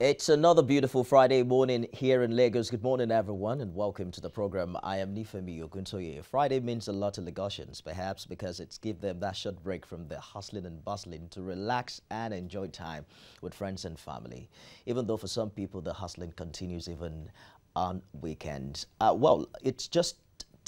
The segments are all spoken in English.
It's another beautiful Friday morning here in Lagos. Good morning, everyone, and welcome to the program. I am Nifemi Oguntoye. Friday means a lot to Lagosians, perhaps because it's give them that short break from the hustling and bustling to relax and enjoy time with friends and family. Even though for some people the hustling continues even on weekends. Uh, well, it's just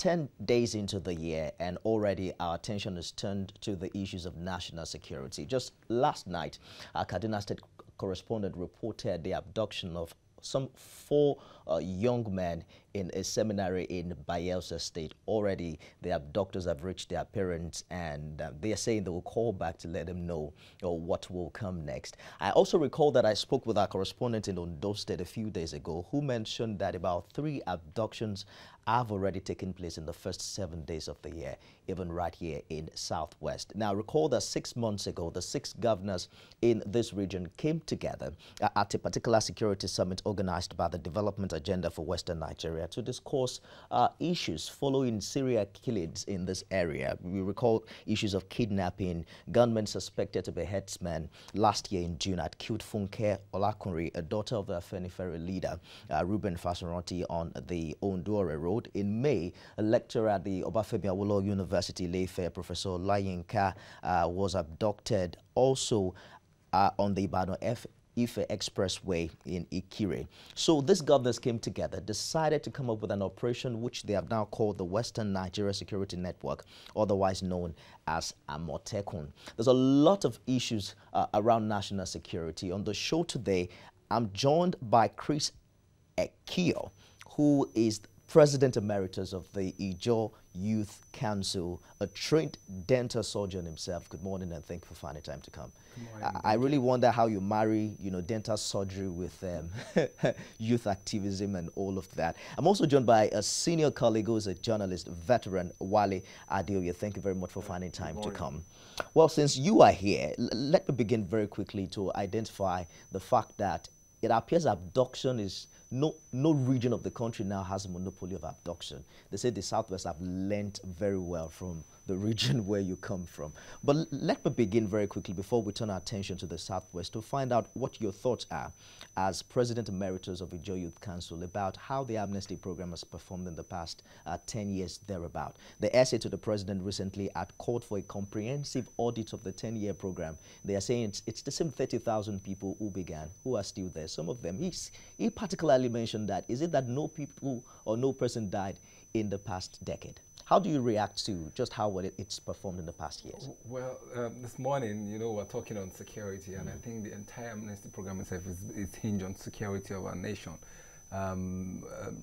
10 days into the year and already our attention is turned to the issues of national security. Just last night, our Kaduna State correspondent reported the abduction of some four uh, young men in a seminary in Bayelsa State. Already, the abductors have reached their parents and uh, they are saying they will call back to let them know uh, what will come next. I also recall that I spoke with our correspondent in Ondo State a few days ago who mentioned that about three abductions have already taken place in the first seven days of the year, even right here in Southwest. Now, recall that six months ago, the six governors in this region came together uh, at a particular security summit organized by the Development Agenda for Western Nigeria to discuss uh, issues following Syria killings in this area. We recall issues of kidnapping, gunmen suspected to be headsmen last year in June had killed Funke Olakunrin, a daughter of the Afenifere leader, uh, Reuben Fasoranti, on the Ondore Road. In May, a lecturer at the Obafemi Awolowo University, Ile-Ife, Professor Layinka, uh, was abducted also uh, on the Ibadan F Ife Expressway in Ikire. So these governors came together, decided to come up with an operation which they have now called the Western Nigeria Security Network, otherwise known as Amotekun. There's a lot of issues uh, around national security. On the show today, I'm joined by Chris Ekiyor, who is President Emeritus of the Ijaw Youth Council, a trained dental surgeon himself. Good morning and thank you for finding time to come. Morning, I, I really wonder how you marry, you know, dental surgery with um, youth activism and all of that. I'm also joined by a senior colleague who is a journalist, veteran, Wale Adeoye. Thank you very much for finding time to come. Well, since you are here, let me begin very quickly to identify the fact that it appears abduction is no, no region of the country now has a monopoly of abduction. They say the Southwest have learned very well from the region where you come from. But let me begin very quickly before we turn our attention to the Southwest to find out what your thoughts are as President Emeritus of the Ijaw Youth Council about how the amnesty program has performed in the past uh, 10 years thereabout. The SA to the President recently had called for a comprehensive audit of the 10-year program. They are saying it's, it's the same 30,000 people who began, who are still there. Some of them, he's, he particularly mentioned that, is it that no people or no person died in the past decade? How do you react to just how well it's performed in the past years? Well, um, this morning, you know, we're talking on security, and mm. I think the entire amnesty program itself is, is hinged on security of our nation. Um, um,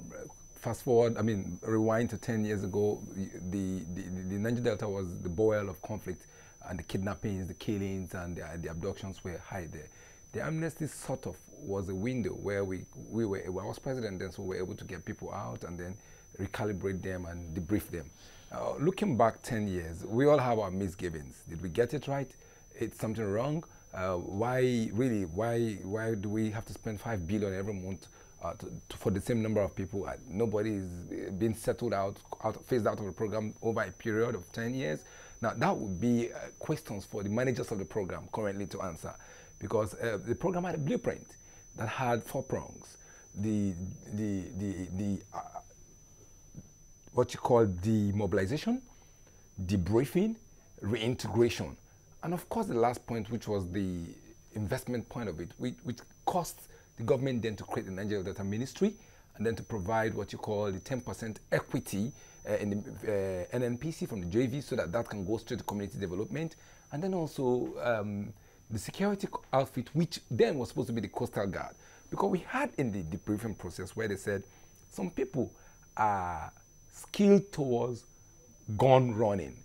fast forward, I mean, rewind to 10 years ago, the, the, the, Niger Delta was the boil of conflict, and the kidnappings, the killings, and the, the abductions were high there. The amnesty sort of was a window where we, we were, I was president then, so we were able to get people out and then recalibrate them and debrief them. Uh, looking back 10 years, we all have our misgivings. Did we get it right? It's something wrong? Uh, why, really, why, why do we have to spend 5 billion every month uh, to, to, for the same number of people? Uh, nobody is being settled out, out, phased out of the program over a period of 10 years. Now, that would be uh, questions for the managers of the program currently to answer because uh, the program had a blueprint that had four prongs. The, the, the, the what you call demobilization, debriefing, reintegration. And of course, the last point, which was the investment point of it, which, which cost the government then to create the Niger Delta Ministry and then to provide what you call the 10% equity uh, in the uh, NNPC from the JV so that that can go straight to community development. And then also um, the security outfit, which then was supposed to be the Coastal Guard. Because we had in the debriefing process where they said some people are skilled towards gun running.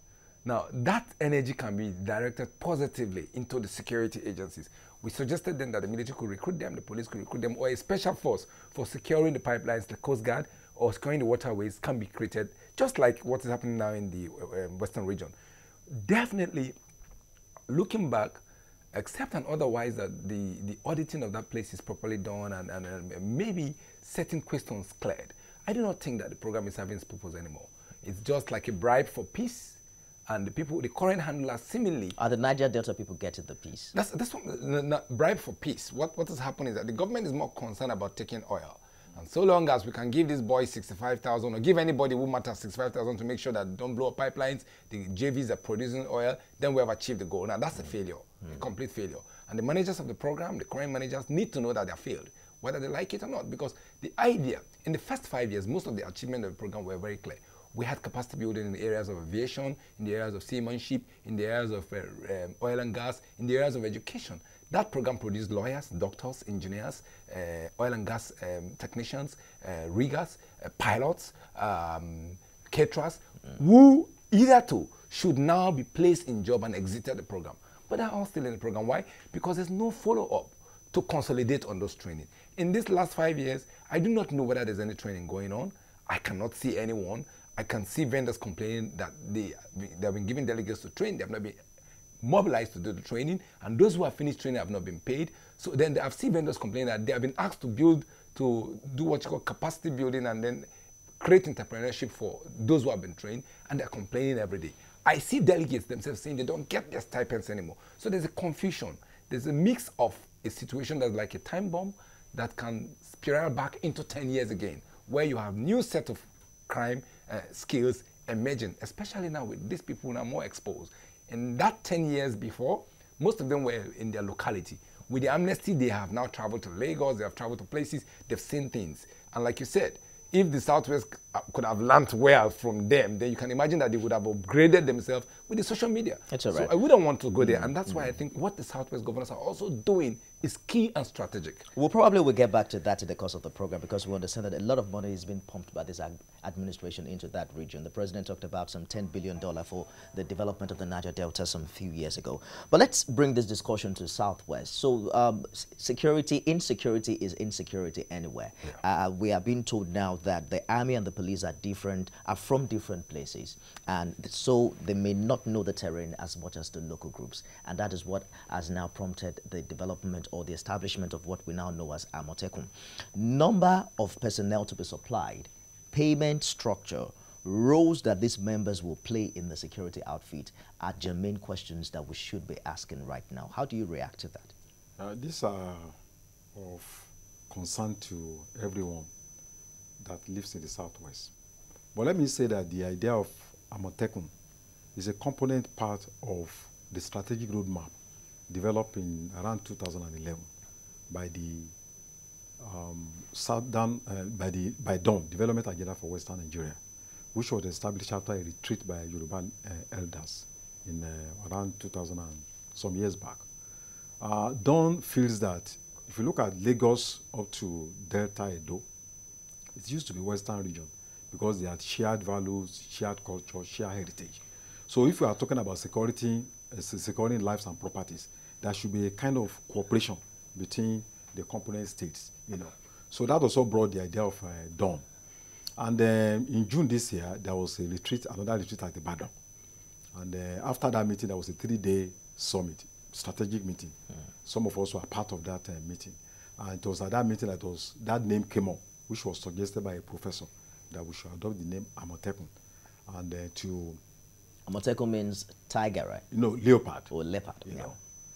Now, that energy can be directed positively into the security agencies. We suggested then that the military could recruit them, the police could recruit them, or a special force for securing the pipelines, the Coast Guard, or securing the waterways can be created, just like what is happening now in the uh, Western region. Definitely, looking back, except and otherwise that the, the auditing of that place is properly done and, and, and maybe certain questions cleared, I do not think that the program is having its purpose anymore. It's just like a bribe for peace And the people, the current handlers seemingly Are the Niger Delta people getting the peace? that's that's what bribe for peace. What what has happened is that the government is more concerned about taking oil, and so long as we can give these boys sixty-five thousand or give anybody who matters sixty-five thousand to make sure that don't blow up pipelines, the JVs are producing oil, then we have achieved the goal. Now that's a failure, a complete failure. And the managers of the program, the current managers, need to know that they are failed, whether they like it or not, because the idea in the first five years, most of the achievement of the program were very clear. We had capacity building in the areas of aviation, in the areas of seamanship, in the areas of uh, um, oil and gas, in the areas of education. That program produced lawyers, doctors, engineers, uh, oil and gas um, technicians, uh, riggers, uh, pilots, um, caterers, who either two should now be placed in job and exited the program. But they're all still in the program. Why? Because there's no follow-up to consolidate on those training. In these last five years, I do not know whether there's any training going on. I cannot see anyone. I can see vendors complaining that they, they have been given delegates to train. They have not been mobilized to do the training, and those who have finished training have not been paid. So then I've seen vendors complain that they have been asked to build, to do what you call capacity building, and then create entrepreneurship for those who have been trained, and they're complaining every day. I see delegates themselves saying they don't get their stipends anymore. So there's a confusion. There's a mix of a situation that's like a time bomb that can spiral back into 10 years again, where you have new set of crime uh, skills emerging, especially now with these people now more exposed. In that 10 years before, most of them were in their locality. With the amnesty, they have now traveled to Lagos, they have traveled to places, they've seen things. And like you said, if the Southwest uh, could have learned well from them, then you can imagine that they would have upgraded themselves with the social media. That's all So right. I wouldn't want to go there. And that's why I think what the Southwest governors are also doing is key and strategic. We'll probably will get back to that in the course of the program because we understand that a lot of money is being pumped by this ad- administration into that region. The president talked about some $10 billion for the development of the Niger Delta some few years ago. But let's bring this discussion to Southwest. So um, security, insecurity is insecurity anywhere. Uh, we are being told now that the army and the police are different, are from different places. And so they may not know the terrain as much as the local groups. And that is what has now prompted the development or the establishment of what we now know as Amotekun. Number of personnel to be supplied, payment structure, roles that these members will play in the security outfit are germane questions that we should be asking right now. How do you react to that? Uh, these are of concern to everyone that lives in the southwest. But let me say that the idea of Amotekun is a component part of the strategic roadmap developed in around 2011 by the um, Southern, uh, by the by Dawn Development Agenda for Western Nigeria, which was established after a retreat by Yoruba uh, elders in uh, around 2000 and some years back. Uh, Dawn feels that if you look at Lagos up to Delta Edo, it used to be Western region because they had shared values, shared culture, shared heritage. So if we are talking about security, uh, se- securing lives and properties, there should be a kind of cooperation between the component states, you know. So that also brought the idea of uh, Dawn. And um, in June this year, there was a retreat, another retreat at Ibadan. And uh, after that meeting, there was a three-day summit, strategic meeting. Some of us were part of that uh, meeting. And it was at that meeting that was that name came up, which was suggested by a professor that we should adopt the name Amotekun. And uh, to, Amotekun means tiger, right? know, leopard. Or leopard. you yeah. know,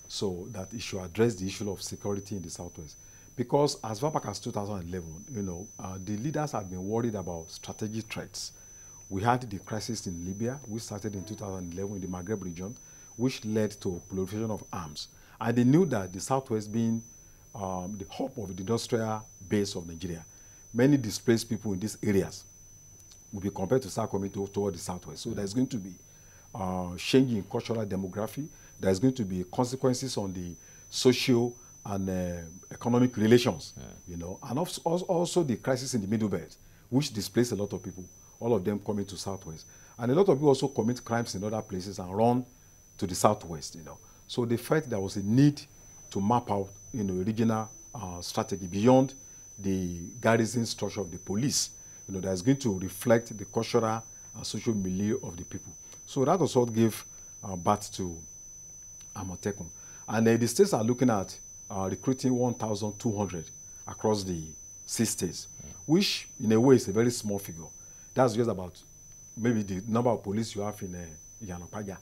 so that it should address the issue of security in the southwest. Because as far back as 2011, you know, uh, the leaders had been worried about strategic threats. We had the crisis in Libya, which started in 2011 in the Maghreb region, which led to proliferation of arms. And they knew that the southwest being um, the hub of the industrial base of Nigeria, many displaced people in these areas will be compared to South coming to, toward the southwest. So there's going to be uh, change in cultural demography. There's going to be consequences on the social and uh, economic relations, you know, and als- als- also the crisis in the Middle Belt, which displaced a lot of people. All of them coming to southwest, and a lot of people also commit crimes in other places and run to the southwest, you know. So they felt there was a need to map out, you know, a regional uh, strategy beyond the garrison structure of the police, you know, that's going to reflect the cultural and social milieu of the people. So that was what gave uh, birth to Amotekun. And uh, the states are looking at uh, recruiting 1,200 across the six states, which in a way is a very small figure. That's just about maybe the number of police you have in uh, Yanopaja,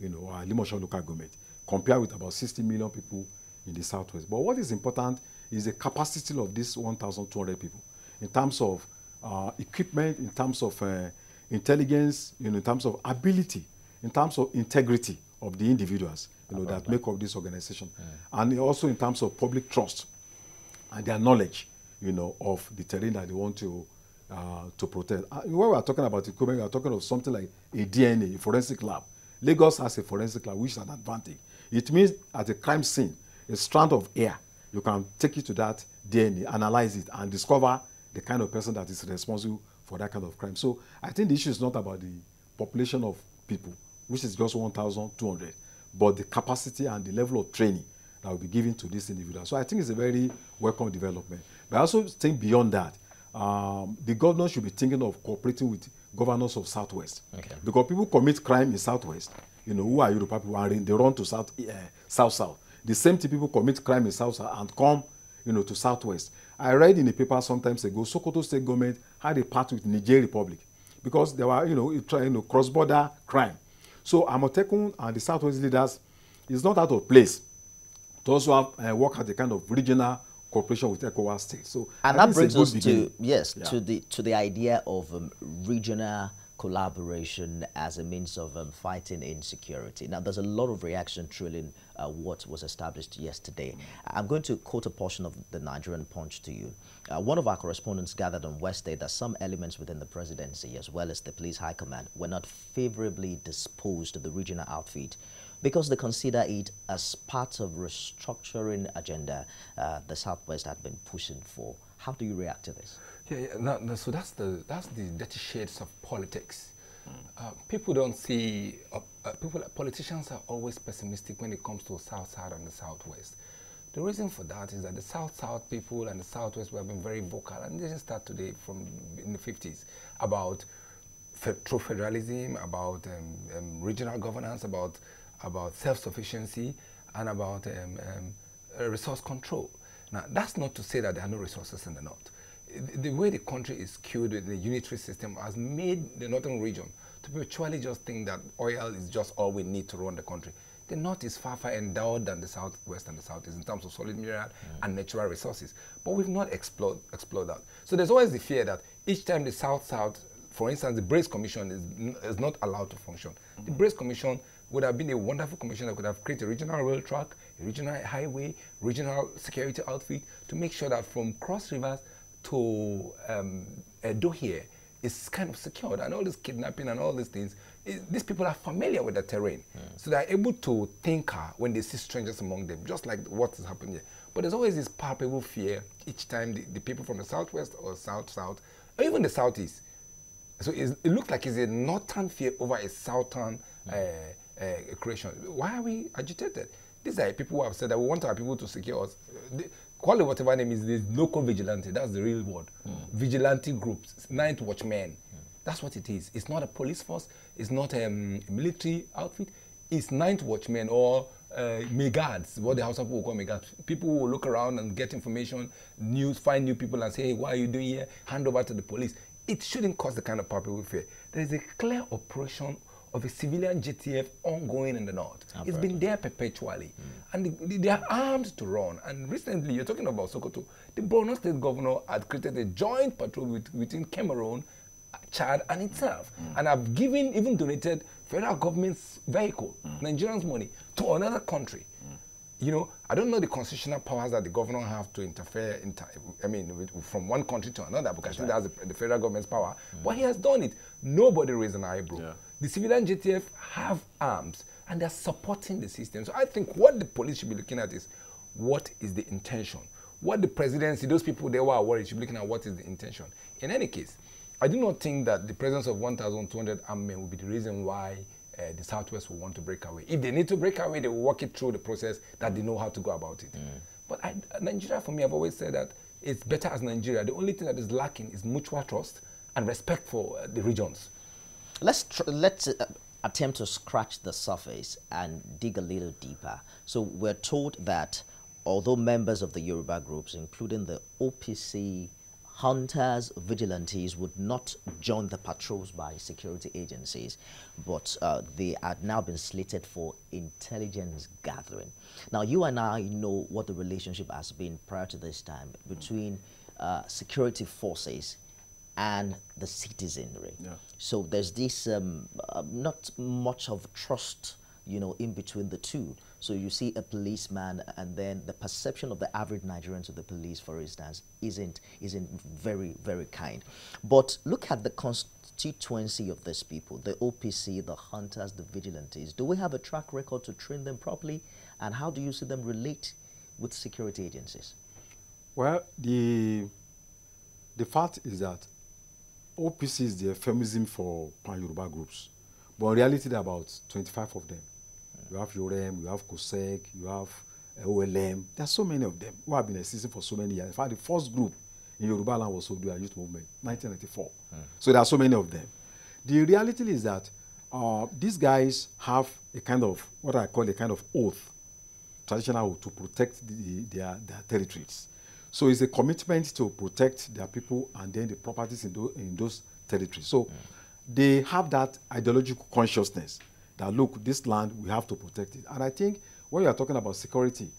you know, or Limosho local government, compared with about 60 million people in the southwest. But what is important is the capacity of these 1,200 people in terms of uh, equipment, in terms of uh, intelligence, you know, in terms of ability, in terms of integrity of the individuals you know, that make up this organization, yeah. and also in terms of public trust and their knowledge, you know, of the terrain that they want to uh, to protect. Uh, when we are talking about equipment, we are talking of something like a DNA, a forensic lab. Lagos has a forensic lab, which is an advantage. It means at a crime scene, a strand of air, you can take it to that DNA, analyze it, and discover the kind of person that is responsible for that kind of crime. So I think the issue is not about the population of people, which is just 1,200, but the capacity and the level of training that will be given to this individual. So I think it's a very welcome development. But I also think beyond that, um, the governor should be thinking of cooperating with governors of Southwest. Okay. Because people commit crime in Southwest, you know, who are Yoruba people, and they run to South, uh, South South. The same people commit crime in South South and come, you know, to Southwest. I read in a paper sometimes ago, Sokoto state government had a part with Niger Republic because there were, you know, you know cross-border crime. So Amotekun and the Southwest leaders is not out of place to also have, uh, work at the kind of regional cooperation with ECOWAS states. So and that brings us beginning. to yes yeah. to the to the idea of um, regional collaboration as a means of um, fighting insecurity. Now, there's a lot of reaction trailing uh, what was established yesterday. I'm going to quote a portion of the Nigerian Punch to you. Uh, one of our correspondents gathered on Wednesday that some elements within the presidency, as well as the police high command, were not favorably disposed to the regional outfit because they consider it as part of restructuring agenda uh, the Southwest had been pushing for. How do you react to this? Yeah, yeah no, no, so that's the that's the dirty shades of politics. Mm. Uh, people don't see uh, uh, people. Politicians are always pessimistic when it comes to South South and the Southwest. The reason for that is that the South South people and the Southwest have been very vocal, and they didn't start today from in the 50s about fe true federalism, about um, um, regional governance, about about self-sufficiency, and about um, um, resource control. Now, that's not to say that there are no resources in the north. The way the country is skewed in the unitary system has made the northern region to virtually just think that oil is just all we need to run the country. The north is far, far endowed than the southwest and the southeast in terms of solid mineral mm. and natural resources. But we've not explored, explored that. So there's always the fear that each time the south-south, for instance, the BRACED Commission is, is not allowed to function. Mm. The BRACED Commission would have been a wonderful commission that could have created a regional rail track, a regional highway, regional security outfit to make sure that from Cross Rivers to um, Edo here is kind of secured and all this kidnapping and all these things, it, these people are familiar with the terrain. Mm. So they're able to think when they see strangers among them, just like what has happened here. But there's always this palpable fear each time the, the people from the southwest or south-south, or even the southeast. So it looks like it's a northern fear over a southern mm. uh, uh, creation. Why are we agitated? These are people who have said that we want our people to secure us. They, call it whatever name is, the local vigilante. That's the real word. Mm. Vigilante groups, night watchmen. Mm. That's what it is. It's not a police force. It's not um, a military outfit. It's night watchmen or uh, megads, what the Hausa people call megads. People who will look around and get information, news, find new people and say, hey, what are you doing here? Hand over to the police. It shouldn't cause the kind of public fear. There is a clear operation of a civilian JTF ongoing in the north. Ah, it's been there perpetually. Mm. And they, they, are armed to run. And recently, you're talking about Sokoto, the Borno state governor had created a joint patrol with, between Cameroon, Chad, and itself. Mm. And have given, even donated federal government's vehicle, mm. Nigerians' money, to another country. Mm. You know, I don't know the constitutional powers that the governor have to interfere, inter I mean, with, from one country to another, because that's, right. that's the, the, federal government's power. Mm. But he has done it. Nobody raised an eyebrow. Yeah the civilian JTF have arms and they're supporting the system. So I think what the police should be looking at is what is the intention? What the presidency, those people they were worried, should be looking at what is the intention. In any case, I do not think that the presence of 1,200 armed men will be the reason why uh, the Southwest will want to break away. If they need to break away, they will walk it through the process that they know how to go about it. Mm. But I, Nigeria, for me, I've always said that it's better as Nigeria. The only thing that is lacking is mutual trust and respect for uh, the regions. Let's let's uh, attempt to scratch the surface and dig a little deeper. So we're told that although members of the Yoruba groups, including the OPC hunters, vigilantes would not join the patrols by security agencies, but uh, they had now been slated for intelligence gathering. Now, you and I know what the relationship has been prior to this time between uh, security forces and the citizenry. Yeah. So there's this um, uh, not much of trust, you know, in between the two. So you see a policeman, and then the perception of the average Nigerian to the police, for instance, isn't isn't very very kind. But look at the constituency of these people: the OPC, the hunters, the vigilantes. Do we have a track record to train them properly? And how do you see them relate with security agencies? Well, the the fact is that OPC is the euphemism for pan-Yoruba groups. But in reality, there are about 25 of them. You have Yorem, you have COSEC, you have OLM. There are so many of them who have been existing for so many years. In fact, the first group in Yoruba land was Odua Youth Movement, 1994. Mm. So there are so many of them. The reality is that uh, these guys have a kind of, what I call a kind of oath, traditional oath, to protect the, their, their territories. So it's a commitment to protect their people and then the properties in, those, in those territories. So mm. they have that ideological consciousness that look, this land, we have to protect it. And I think when you are talking about security,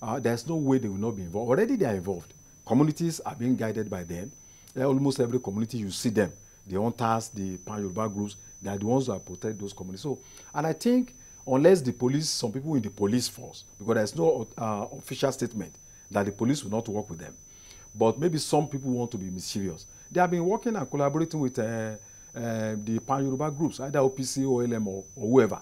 uh, there's no way they will not be involved. Already they are involved. Communities are being guided by them. almost every community you see them, the hunters, the pan-Yoruba groups, they are the ones that protect those communities. So, and I think unless the police, some people in the police force, because there's no uh, official statement that the police will not work with them. But maybe some people want to be mischievous. They have been working and collaborating with uh, uh, the pan-Yoruba groups, either OPC, OLM, or, or whoever.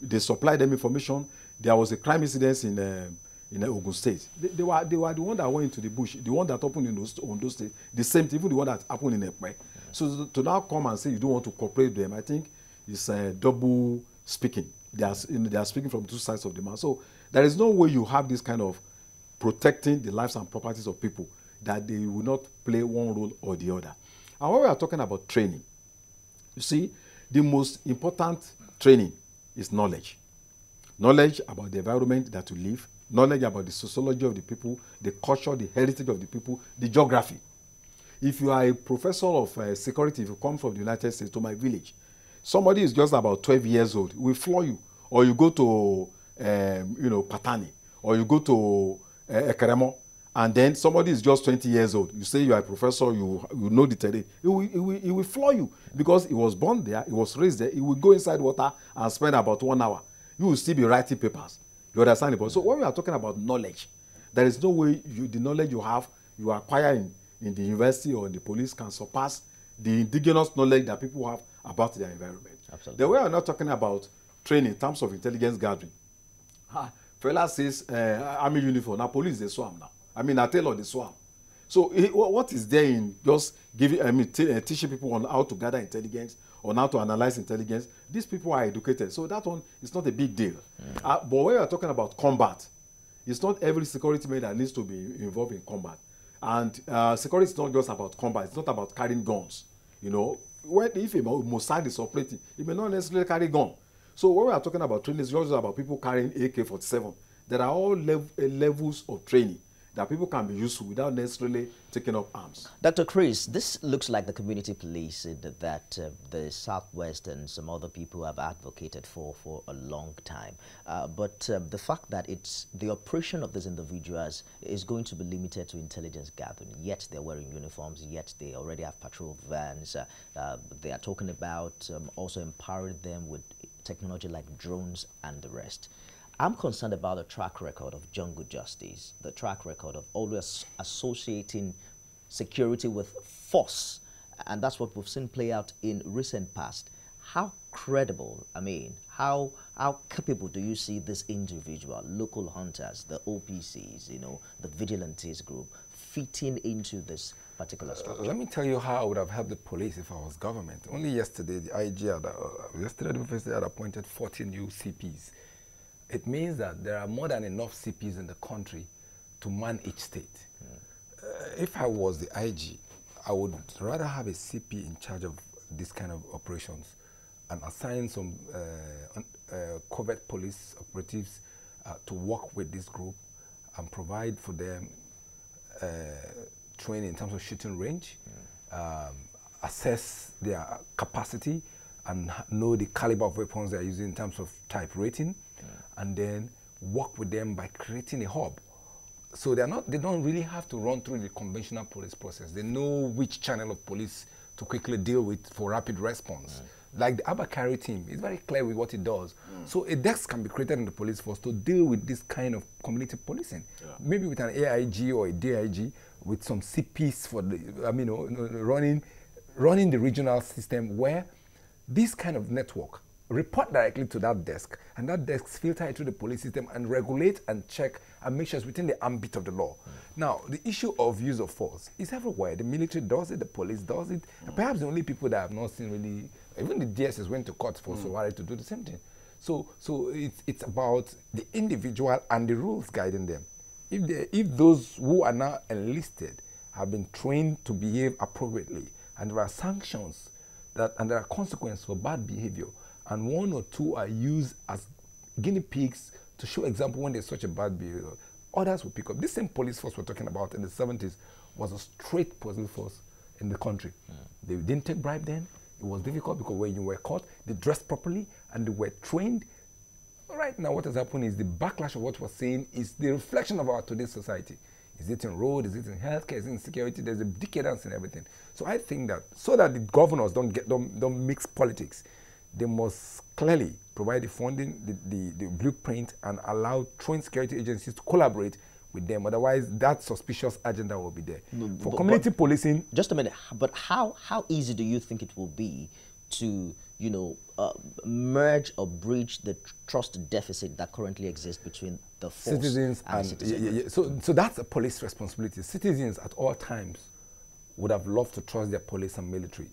They supply them information. There was a crime incident in uh, in Ogun State. They, they, were they were the one that went into the bush, the one that happened in those Ondo State, the same thing, even the one that happened in Ekpe. So to, to now come and say you don't want to cooperate with them, I think it's uh, double speaking. They are, you know, they are speaking from two sides of the mouth. So there is no way you have this kind of protecting the lives and properties of people that they will not play one role or the other. And when we are talking about training, you see, the most important training is knowledge. Knowledge about the environment that you live, knowledge about the sociology of the people, the culture, the heritage of the people, the geography. If you are a professor of uh, security, if you come from the United States to my village, somebody is just about 12 years old, will floor you. Or you go to, um, you know, Patani, or you go to uh, Ekeremo, and then somebody is just 20 years old. You say you are a professor you you know the terrain. He will he will he will floor you because he was born there he was raised there. He will go inside water and spend about one hour. You will still be writing papers. You understand it so when we are talking about knowledge there is no way you the knowledge you have you acquire in in the university or in the police can surpass the indigenous knowledge that people have about their environment. Absolutely. the way we are not talking about training in terms of intelligence gathering. Ah fela says uh, army uniform na police dey swarm now I mean, I tell all this one. So what is there in just giving, I mean, uh, teaching people on how to gather intelligence, on how to analyze intelligence? These people are educated, so that one is not a big deal. Mm. Uh, but when we are talking about combat, it's not every security man that needs to be involved in combat. And uh, security is not just about combat; it's not about carrying guns. You know, when if a Mossad is operating, he may not necessarily carry gun. So when we are talking about training, it's just about people carrying AK-47. There are all lev levels of training that people can be useful without necessarily taking up arms. Dr. Chris, this looks like the community police that uh, the Southwest and some other people have advocated for for a long time. Uh, but um, the fact that it's the operation of these individuals is going to be limited to intelligence gathering, yet they're wearing uniforms, yet they already have patrol vans. Uh, uh they are talking about um, also empowering them with technology like drones and the rest. I'm concerned about the track record of jungle justice, the track record of always associating security with force. And that's what we've seen play out in recent past. How credible, I mean, how, how capable do you see this individual, local hunters, the OPCs, you know, the vigilantes group, fitting into this particular uh, structure? Uh, let me tell you how I would have helped the police if I was government. Only yesterday, the IG had, uh, yesterday the had appointed 40 new CPs it means that there are more than enough CPs in the country to man each state. Mm. Uh, if I was the IG, I would rather have a CP in charge of this kind of operations and assign some uh, uh, covert police operatives uh, to work with this group and provide for them uh, trained in terms of shooting range, um, assess their capacity, and know the caliber of weapons they're using in terms of type rating, and then work with them by creating a hub. So they're not, they don't really have to run through the conventional police process. They know which channel of police to quickly deal with for rapid response. Like the Abba Kyari team is very clear with what it does. So a desk can be created in the police force to deal with this kind of community policing. Maybe with an AIG or a DIG with some CPs for the, I mean, uh, running, running the regional system where this kind of network report directly to that desk and that desk filter it through the police system and regulate and check and make sure it's within the ambit of the law. Mm. Now, the issue of use of force is everywhere. The military does it, the police does it. And perhaps the only people that I have not seen really, even the DSS went to court for mm. Sowore to do the same thing. So, so it's, it's about the individual and the rules guiding them. If, they, if those who are now enlisted have been trained to behave appropriately and there are sanctions that, and there are consequences for bad behavior, and one or two are used as guinea pigs to show example when there's such a bad behavior, others will pick up. This same police force we're talking about in the 70s was a straight police force in the country. Mm. They didn't take bribe then. It was difficult because when you were caught, they dressed properly and they were trained. Right now, what has happened is the backlash of what we're seeing is the reflection of our today's society. Is it in road? Is it in healthcare? Is it in security? There's a decadence in everything. So I think that so that the governors don't get don't, don't mix politics, they must clearly provide the funding, the, the, the blueprint, and allow trained security agencies to collaborate with them. Otherwise, that suspicious agenda will be there. For but- community policing, Just a minute. But how how easy do you think it will be to you know uh, merge or bridge the tr- trust deficit that currently exists between the citizens and, and the citizen? yeah, yeah, so so that's a police responsibility. Citizens at all times would have loved to trust their police and military.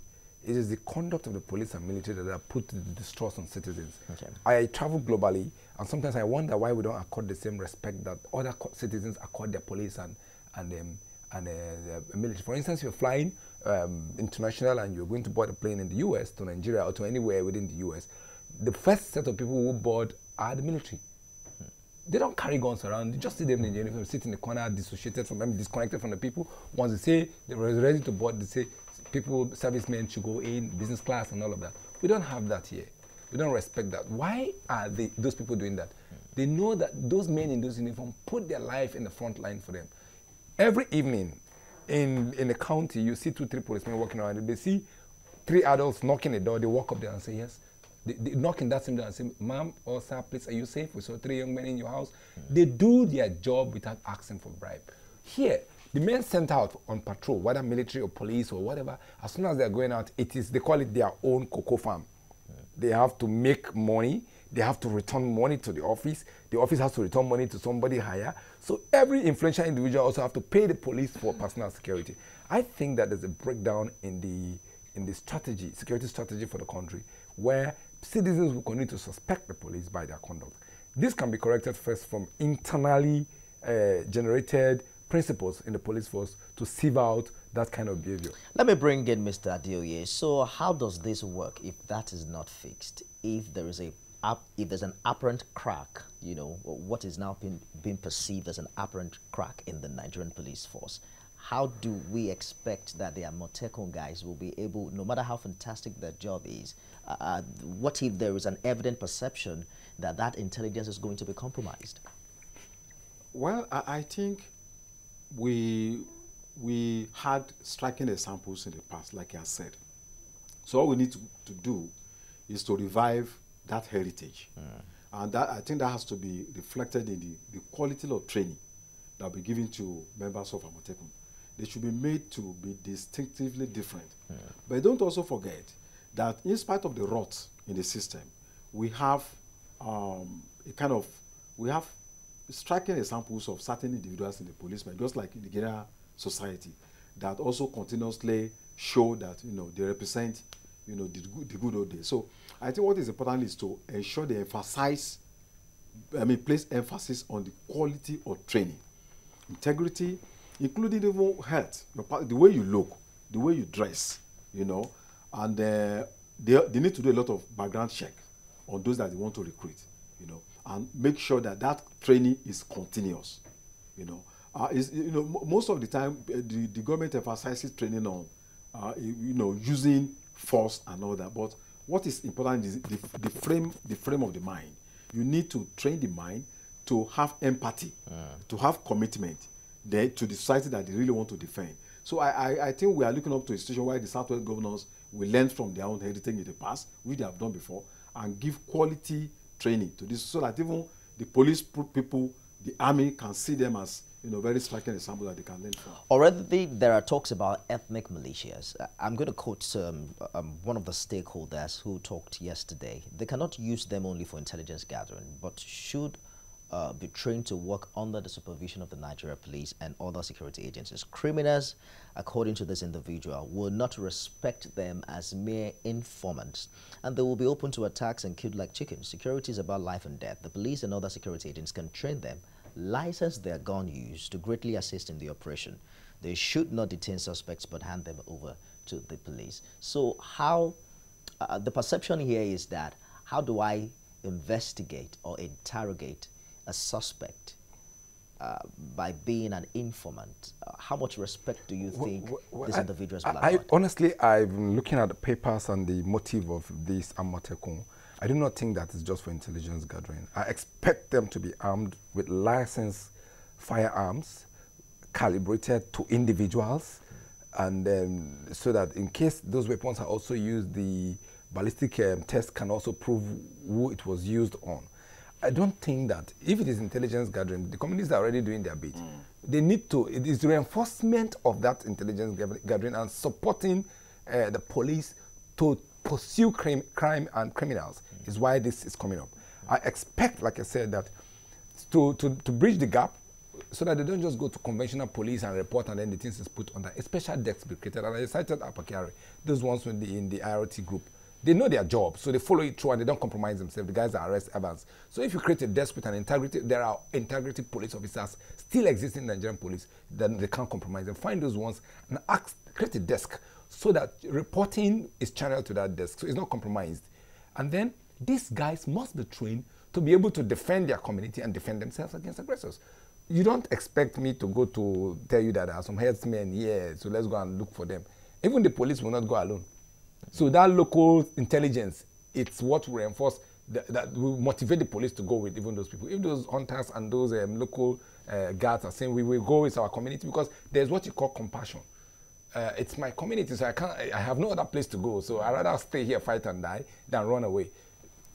It is the conduct of the police and military that have put the distrust on citizens. Okay. I travel globally, and sometimes I wonder why we don't accord the same respect that other co- citizens accord their police and and um, and uh, the military. For instance, if you're flying um, international and you're going to board a plane in the U.S. to Nigeria or to anywhere within the U.S., the first set of people who board are the military. They don't carry guns around. You just see them in the uniform, sit in the corner, dissociated from them, disconnected from the people. Once they say they're ready to board, they say people, servicemen should go in business class and all of that. We don't have that here. We don't respect that. Why are they, those people doing that? They know that those men in those uniforms put their life in the front line for them. Every evening in, in the county, you see two, three policemen walking around. They see three adults knocking the door, they walk up there and say, yes. They, they knock in that same door and say, ma'am or sir, please, are you safe? We saw three young men in your house. Mm. They do their job without asking for bribe. Here, the men sent out on patrol, whether military or police or whatever, as soon as they're going out, it is, they call it their own cocoa farm. They have to make money. They have to return money to the office. The office has to return money to somebody higher. So every influential individual also have to pay the police for personal security. I think that there's a breakdown in the in the strategy, security strategy for the country, where citizens will continue to suspect the police by their conduct. This can be corrected first from internally uh, generated principles in the police force to sieve out that kind of behavior. Let me bring in Mr. Adeoye. So, how does this work if that is not fixed? If there is a ap- if there's an apparent crack, you know, what is now being, being perceived as an apparent crack in the Nigerian police force, how do we expect that the Amotekun guys will be able, no matter how fantastic their job is, uh, uh, what if there is an evident perception that that intelligence is going to be compromised? Well, I, I think we we had striking examples in the past, like I said. So all we need to, to do is to revive that heritage. And that I think that has to be reflected in the, the quality of training that will be given to members of Amotekun. They should be made to be distinctively different. But don't also forget that in spite of the rot in the system, we have um, a kind of, we have striking examples of certain individuals in the policemen, just like in the Guinea society, that also continuously show that you know they represent you know the good, the good old days. So I think what is important is to ensure they emphasize, I mean, place emphasis on the quality of training, integrity, including even health, your, the way you look, the way you dress, you know, and uh, they, they need to do a lot of background check on those that they want to recruit, you know, and make sure that that training is continuous, you know. uh, is you know most of the time uh, the, the government emphasizes training on uh, you know using force and all that but what is important is the, the frame the frame of the mind you need to train the mind to have empathy mm. to have commitment there to the society that they really want to defend so I, I, I think we are looking up to a situation where the southwest governors will learn from their own heritage in the past which they have done before and give quality training to this so that even the police people the army can see them as you know, very striking example that they can learn from. Already there are talks about ethnic militias. Uh, I'm going to quote um, um, one of the stakeholders who talked yesterday. They cannot use them only for intelligence gathering, but should uh, be trained to work under the supervision of the Nigeria police and other security agencies. Criminals, according to this individual, will not respect them as mere informants, and they will be open to attacks and killed like chickens. Security is about life and death. The police and other security agents can train them license their gun use to greatly assist in the operation. They should not detain suspects but hand them over to the police. So how, uh, the perception here is that how do I investigate or interrogate a suspect uh, by being an informant? Uh, how much respect do you think well, well, these individuals will I, I Honestly, I've been looking at the papers and the motive of this Amotekun. I do not think that it's just for intelligence gathering. I expect them to be armed with licensed firearms, calibrated to individuals, and um, so that in case those weapons are also used, the ballistic um, test can also prove who it was used on. I don't think that if it is intelligence gathering, the communities are already doing their bit. Mm. They need to, it is reinforcement of that intelligence gathering and supporting uh, the police to pursue crime, crime and criminals mm. is why this is coming up. I expect, like I said, that to, to, to bridge the gap so that they don't just go to conventional police and report and then the things is put on that. A special desk be created. And I cited Abba Kyari, those ones in the, in the IRT group. They know their job, so they follow it through and they don't compromise themselves. The guys that arrest Evans. So if you create a desk with an integrity, there are integrity police officers still existing in Nigerian police, then they can't compromise them. Find those ones and ask, create a desk so that reporting is channeled to that desk, so it's not compromised. And then these guys must be trained to be able to defend their community and defend themselves against aggressors. You don't expect me to go to tell you that there are some herdsmen here, so let's go and look for them. Even the police will not go alone. So that local intelligence, it's what will reinforce that, that will motivate the police to go with even those people. If those hunters and those um, local uh, guards are saying we will go with our community because there's what you call compassion uh, it's my community, so I can't. I have no other place to go. So I rather stay here, fight and die, than run away.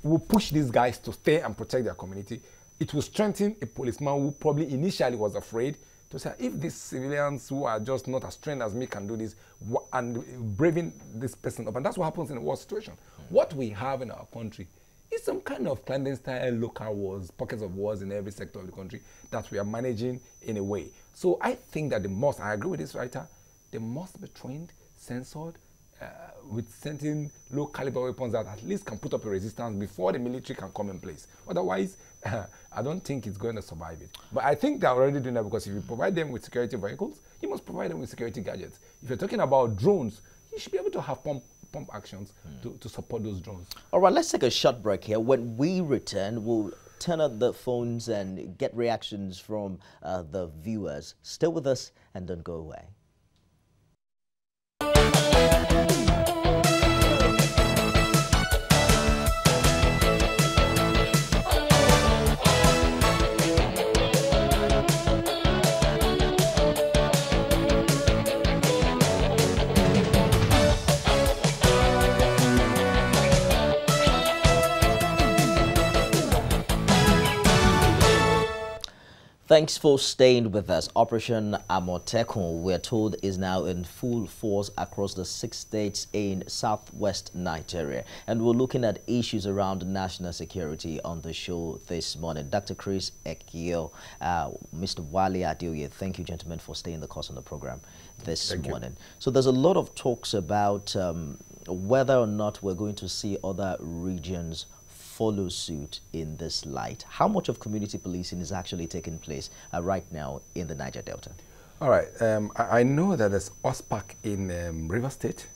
We'll push these guys to stay and protect their community. It will strengthen a policeman who probably initially was afraid to say, if these civilians who are just not as trained as me can do this, and braving this person up, and that's what happens in a war situation. Mm. What we have in our country is some kind of clandestine local wars, pockets of wars in every sector of the country that we are managing in a way. So I think that the most, I agree with this writer, they must be trained, censored, uh, with certain low caliber weapons that at least can put up a resistance before the military can come in place. Otherwise, uh, I don't think it's going to survive it. But I think they're already doing that because if you provide them with security vehicles, you must provide them with security gadgets. If you're talking about drones, you should be able to have pump, pump actions mm. to, to support those drones. All right, let's take a short break here. When we return, we'll turn on the phones and get reactions from uh, the viewers. Stay with us and don't go away. Thanks for staying with us. Operation Amotekun, we're told, is now in full force across the six states in southwest Nigeria. And we're looking at issues around national security on the show this morning. Dr. Chris Ekiyor, uh, Mr. Wale Adeoye, thank you, gentlemen, for staying the course on the program this thank morning. You. So there's a lot of talks about um, whether or not we're going to see other regions follow suit in this light? How much of community policing is actually taking place uh, right now in the Niger Delta? All right. Um, I, I, know that there's OSPAC in um, River State.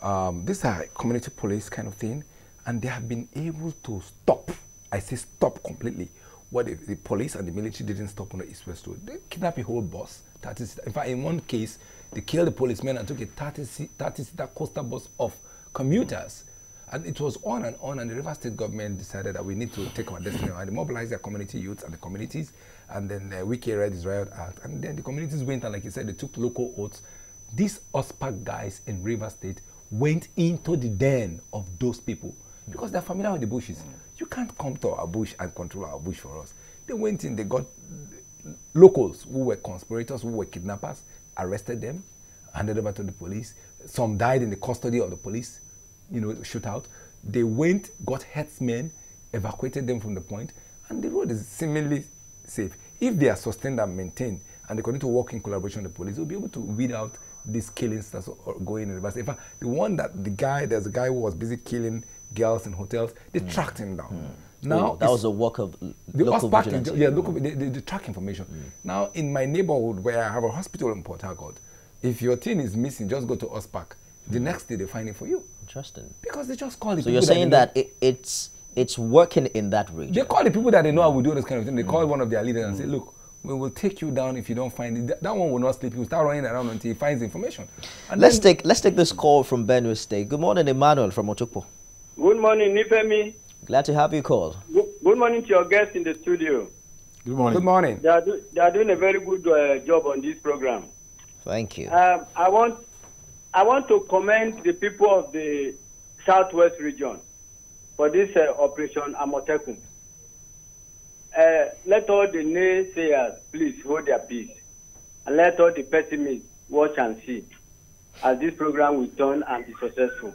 Um, these are community police kind of thing, and they have been able to stop, I say stop completely, what the, the police and the military didn't stop on the East West Road. They kidnapped a whole bus. 30 seater. In fact, in one case, they killed the policemen and took a 30 seater, 30 seater coaster bus of commuters. And it was on and on, and the River State government decided that we need to take our destiny and they mobilized their community youths and the communities. And then uh, Wike read this riot act. And then the communities went and, like you said, they took local oaths. These OSPAC guys in River State went into the den of those people because they're familiar with the bushes. You can't come to our bush and control our bush for us. They went in, they got locals who were conspirators, who were kidnappers, arrested them, handed over to the police. Some died in the custody of the police, you know, shootout. They went, got headsmen, evacuated them from the point, and the road is seemingly safe. If they are sustained and maintained, and they continue to work in collaboration with the police, they'll be able to weed out these killings that's going in reverse. In fact, the one that the guy, there's a guy who was busy killing girls in hotels, they mm. tracked him down. Mm. Now, oh, that was a work of the local vigilance. Yeah, local, they, they, they, track information. Mm. Now, in my neighborhood where I have a hospital in Port Harcourt, if your teen is missing, just go to OSPAC. The next day they find it for you. Interesting. Because they just call it. So you're saying that, that it, it's it's working in that region. They call the people that they know how we do this kind of thing. They call one of their leaders and say, look, we will take you down if you don't find it. That, that one will not sleep. He will start running around until he finds information. And let's take let's take this call from Benue State. Good morning, Emmanuel from Otukpo. Good morning, Nifemi. Glad to have you call. Good, good, morning to your guests in the studio. Good morning. Good morning. They are, do, they are doing a very good uh, job on this program. Thank you. Um, I want I want to commend the people of the Southwest region for this uh, operation Amotekun. Uh, let all the naysayers please hold their peace and let all the pessimists watch and see as this program will turn and be successful.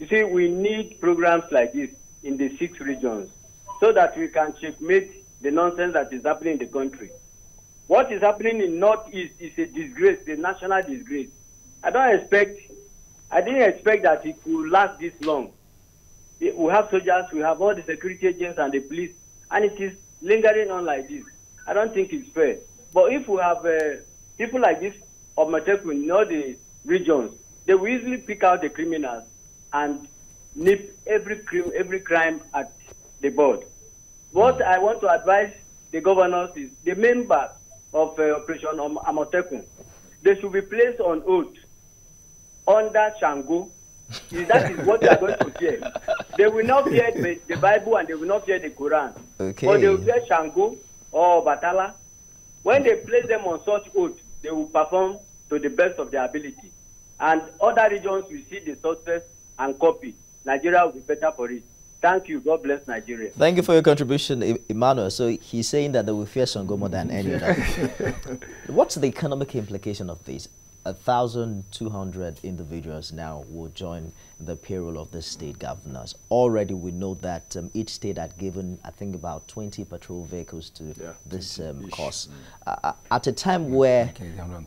You see, we need programs like this in the six regions so that we can checkmate the nonsense that is happening in the country. What is happening in Northeast is a disgrace, a national disgrace. I don't expect, I didn't expect that it could last this long. We have soldiers, we have all the security agents and the police, and it is lingering on like this. I don't think it's fair. But if we have uh, people like this Amotekun in all the regions, they will easily pick out the criminals and nip every, every crime at the board. What I want to advise the governors is the members of uh, Operation Amotekun, they should be placed on oath under Shango. that is what they are going to fear. They will not fear the, the Bible and they will not fear the Quran. Okay. But they will fear Shango or Batala. When they place them on such oath, they will perform to the best of their ability. And other regions will see the success and copy. Nigeria will be better for it. Thank you. God bless Nigeria. Thank you for your contribution, Emmanuel. So he's saying that they will fear Shango more than any other. What's the economic implication of this? 1,200 individuals now will join the payroll of the state governors. Already we know that um, each state had given, I think, about 20 patrol vehicles to yeah, this um, cause. Mm. Uh, at a time where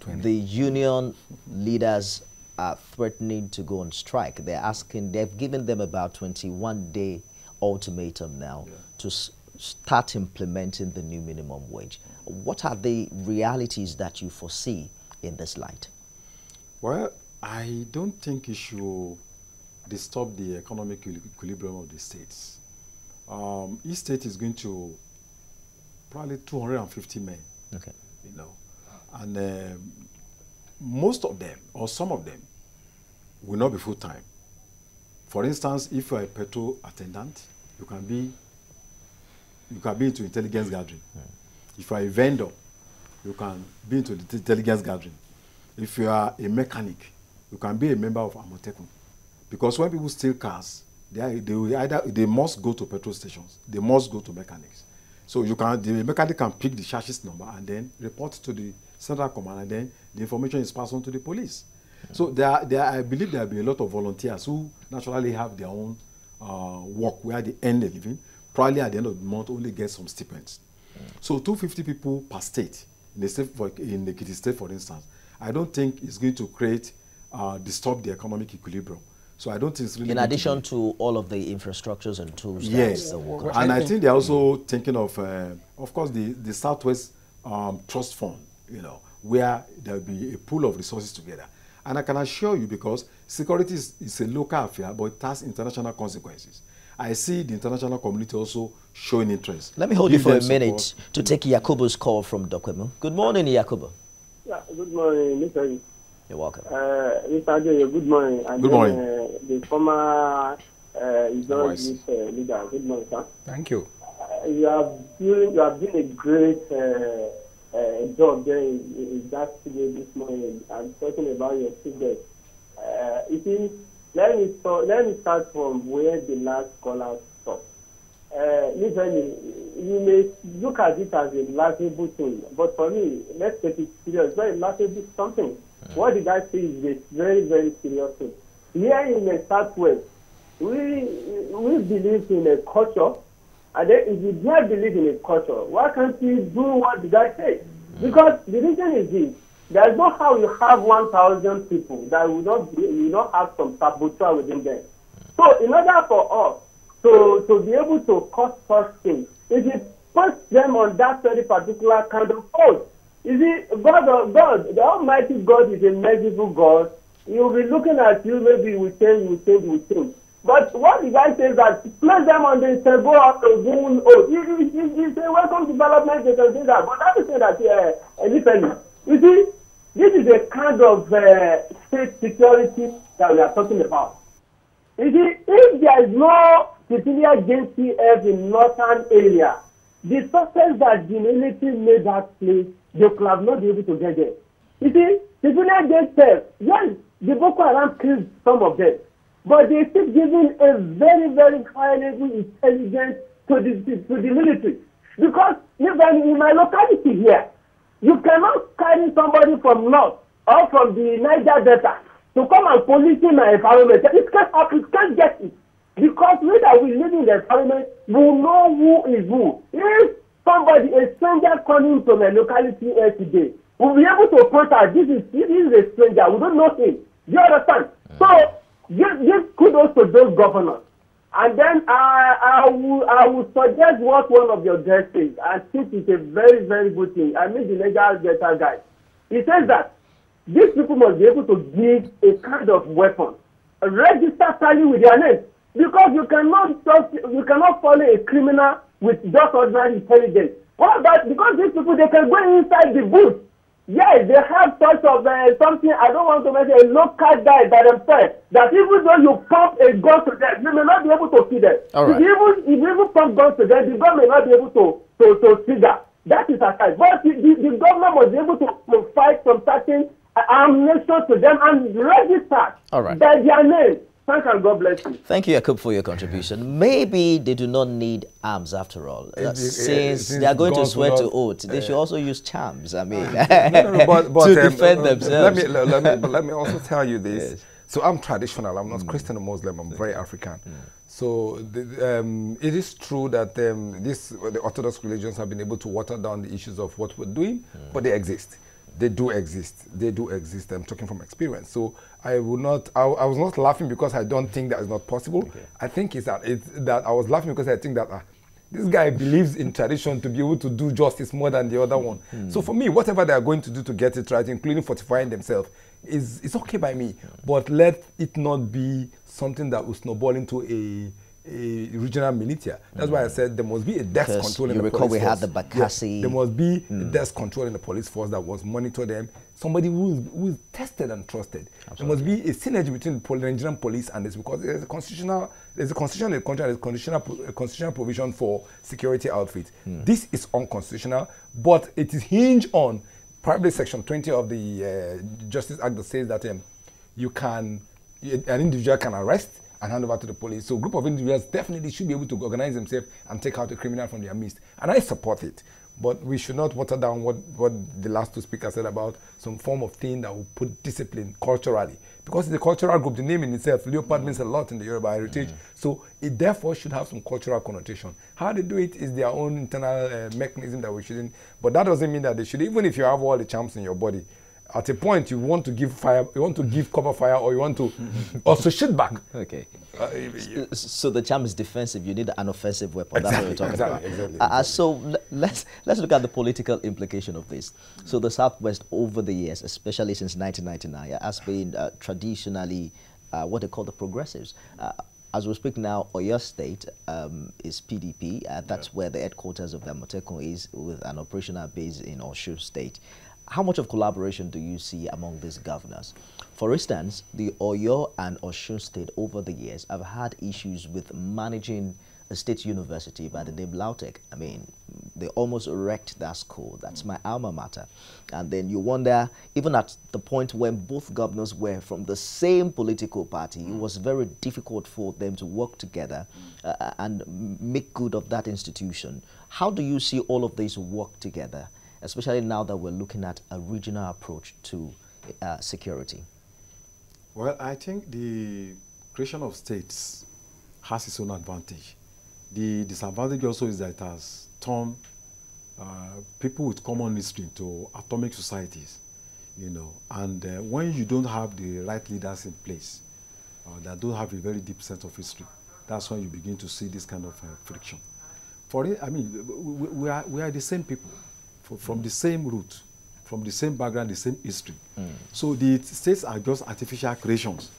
the union leaders are threatening to go on strike, they're asking, they've given them about 21 day ultimatum now yeah. to start implementing the new minimum wage. What are the realities that you foresee in this light? Well, I don't think it should disturb the economic equilibrium of the states. Um, each state is going to probably 250 men. Okay. You know, and um, most of them or some of them will not be full time. For instance, if you are a petrol attendant, you can be you can be into intelligence gathering. Mm. If you are a vendor, you can be into the intelligence gathering. If you are a mechanic, you can be a member of Amotekun. Because when people steal cars, they, are, they will either they must go to petrol stations, they must go to mechanics. So you can the mechanic can pick the chassis number and then report to the central command, and then the information is passed on to the police. -hmm. So there, there, I believe there have been a lot of volunteers who naturally have their own uh, work where they earn a living. Probably at the end of the month, only get some stipends. -hmm. So 250 people per state in the state, for, in the Kitty state, for instance, I don't think it's going to create, uh, disturb the economic equilibrium. So I don't think it's really. In addition to, to, all of the infrastructures and tools. Yes, and I think they're also mm. thinking of, uh, of course, the the Southwest um, Trust Fund. You know, where there will be a pool of resources together. And I can assure you, because security is, is a local affair, but it has international consequences. I see the international community also showing interest. Let me hold Give you for a minute to take Yakubu's call from Dokwemu. Good morning, Yakubu. Good morning, Mr. You're welcome. Uh, Mr. Adeyo, good morning. And good morning. Then, uh, the former uh, Youth uh, leader, good morning, sir. Thank you. Uh, you have been, you have been a great uh, uh, job there in, in that studio this morning. I'm talking about your students. Uh, you see, let me start, let me start from where the last caller. Uh, literally, you may look at it as a laughable thing, but for me, let's take it serious. Very laughable something. Mm. What did I say is a very, very serious thing. Here in the Southwest, we we believe in a culture, and then if you don't believe in a culture, why can't you do what did I say? Mm. Because the reason is this there is no how you have 1,000 people that will not be, will not have some saboteur within them. So in order for us to, to be able to cause such things, if you put them on that very particular kind of code, you see, God, God, the Almighty God is a merciful God. He will be looking at you, maybe we change, we change, we change. But what the guy says that place them on the table of the moon. Oh, he, he, he, he say welcome development, they can say that. But that is say that, uh. You see, This is a kind of uh, state security that we are talking about. You see, if there is no Civilian JTF in northern area, the success that the military made that place, they could have not been able to get there. You see, Civilian JTF, yes, the Boko Haram killed some of them, but they still giving a very, very level intelligence to the, to the military. Because even in my locality here, You cannot carry somebody from north or from the Niger Delta to come and police my environment. It can't happen. It can't get it. Because we that we live in the environment will know who is who. If somebody, a stranger coming to my locality here today, we'll be able to out this is this is a stranger. We don't know him. You understand? So give give kudos to those governors. And then I, I, will, I will suggest what one of your guests says. I think it's a very, very good thing. I mean, the legal data guy. He says that these people must be able to give a kind of weapon, register tally with their name. Because you cannot just, you cannot follow a criminal with just ordinary intelligence. What about, because these people, they can go inside the booth Yes, they have such of uh, something, I don't want to mention, a local guy by themselves, that even though you pump a gun to them, you may not be able to kill them. All right. If even, if you even pump guns to them, the gun may not be able to, to, to trigger. That is aside. But the, the, the government must be able to fight some certain ammunition to them and register All right. by their name. Thank you God bless you. Thank you, Yakub, for your contribution. Maybe they do not need arms after all. Uh, since, they are going to swear to oath, they uh, should also use charms, I mean, no, no, but, but, to um, defend themselves. Let me, let, me, let me also tell you this. Yes. So I'm traditional. I'm not mm. Christian or Muslim. I'm very African. Mm. So the, um, it is true that um, this, the Orthodox religions have been able to water down the issues of what we're doing, mm. but they exist they do exist. They do exist. I'm talking from experience. So I would not. I, I was not laughing because I don't think that is not possible. Okay. I think it's that it's that I was laughing because I think that uh, this guy believes in tradition to be able to do justice more than the other one. Mm. So for me, whatever they are going to do to get it right, including fortifying themselves, is is okay by me. Mm. But let it not be something that will snowball into a a regional militia. That's mm. why I mm. said there must be a desk control in the police we force. had the Bakassi. Yeah, there must be mm. a desk control in the police force that was monitor them. Somebody who is, who is tested and trusted. Absolutely. There must be a synergy between the Nigerian police and this because there's a constitutional, there's a constitutional in the country, there's a constitutional, a constitutional provision for security outfits. Mm. This is unconstitutional, but it is hinged on probably section 20 of the uh, Justice Act that says that um, you can, an individual can arrest and hand over to the police. So a group of individuals definitely should be able to organize themselves and take out a criminal from their midst. And I support it. But we should not water down what, what the last two speakers said about some form of thing that will put discipline culturally. Because it's a cultural group, the name in itself, leopard mm. means a lot in the Yoruba heritage. Mm. So it therefore should have some cultural connotation. How they do it is their own internal uh, mechanism that we shouldn't. But that doesn't mean that they should, even if you have all the charms in your body, at a point you want to give fire, you want to give cover fire, or you want to also shoot back. Okay. Uh, so the charm is defensive. You need an offensive weapon. Exactly, That's what we're talking exactly, about. Exactly, uh, so let's let's look at the political implication of this. So the Southwest over the years, especially since 1999, has been uh, traditionally uh, what they call the progressives. Uh, as we speak now, Oyo State um, is PDP. Uh, that's yeah. where the headquarters of the Amotekun is, with an operational base in Osun State. How much of collaboration do you see among these governors? For instance, the Oyo and Osun State over the years have had issues with managing a state university by the name Lautech. I mean, they almost wrecked that school. That's my alma mater. And then you wonder, even at the point when both governors were from the same political party, it was very difficult for them to work together uh, and make good of that institution. How do you see all of this work together, especially now that we're looking at a regional approach to uh, security? Well, I think the creation of states has its own advantage the disadvantage also is that it has turned uh, people with common history into atomic societies, you know. And uh, when you don't have the right leaders in place uh, that don't have a very deep sense of history, that's when you begin to see this kind of uh, friction. For it, I mean, we, we, are, we are the same people, from the same root, from the same background, the same history. Mm. So the states are just artificial creations.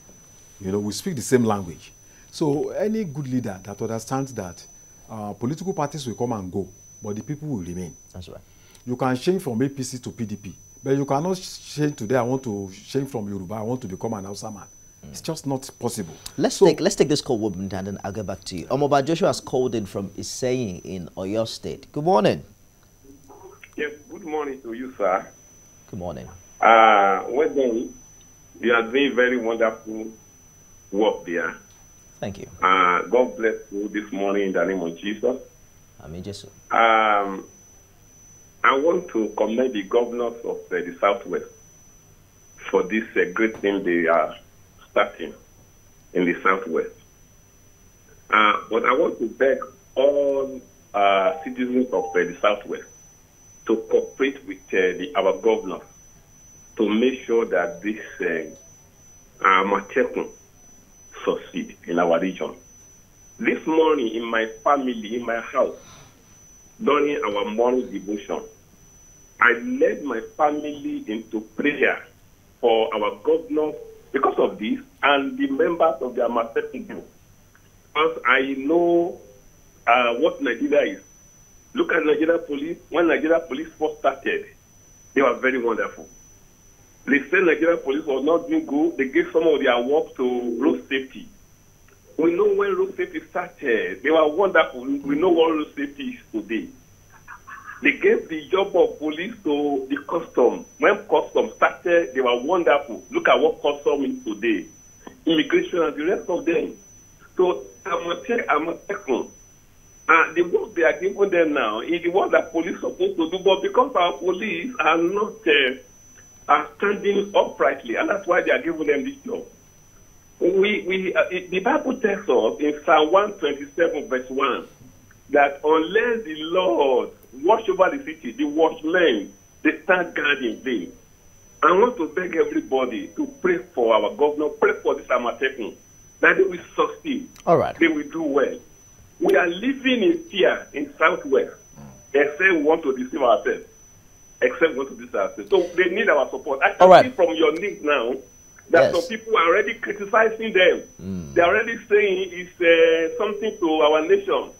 You know, we speak the same language. So any good leader that understands that uh, political parties will come and go, but the people will remain. That's right. You can change from APC to PDP, but you cannot change today. I want to change from Yoruba. I want to become an Hausa man. Mm. It's just not possible. Let's so, take let's take this call, woman, and then I'll get back to you. Omoba Joshua has called in from Iseyin in Oyo State. Good morning. Yes, good morning to you, sir. Good morning. Uh, well done. You are doing very wonderful work there. Thank you. Uh, God bless you this morning in the name of Jesus. Amen, Jesus. Um, I want to commend the governors of uh, the Southwest for this uh, great thing they are starting in the Southwest. Uh, but I want to beg all uh, citizens of uh, the Southwest to cooperate with uh, the, our governor to make sure that this uh, uh, succeed in our region. This morning, in my family, in my house, during our morning devotion, I led my family into prayer for our governor because of this and the members of the Amotekun group. Because I know uh, what Nigeria is. Look at Nigeria police. When Nigeria police first started, they were very wonderful. They said Nigeria police was not doing good. They gave some of their work to road safety. We know when road safety started, they were wonderful. We know what road safety is today. They gave the job of police to the custom. When custom started, they were wonderful. Look at what custom is today. Immigration and the rest of them. So I'm a I'm a techno. Uh, the work they are giving them now is the work that police are supposed to do, but because our police are not uh, are standing uprightly, and that's why they are giving them this job. We, we, uh, the Bible tells us in Psalm 127, verse 1, that unless the Lord watch over the city, the watchmen, they stand guard in vain. I want to beg everybody to pray for our governor, pray for this Amotekun, that they will succeed. All right. They will do well. We are living in fear in Southwest, except we want to deceive ourselves except go to this aspect. So they need our support. I can All right. see from your link now that yes. some people are already criticizing them. Mm. They're already saying it's uh, something to our nation.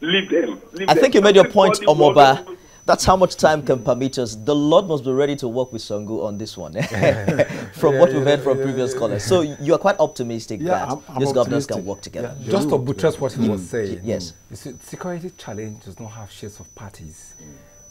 Leave them. Leave I them. think you made your point, Omoba. That's how much time can permit us. The Lord must be ready to work with Sango on this one, from yeah, what we've heard from previous callers. So you are quite optimistic yeah, that I'm, I'm these governors can work together. Yeah, Just to buttress what he was mm. saying, yes, the security challenge does not have shades of parties. Mm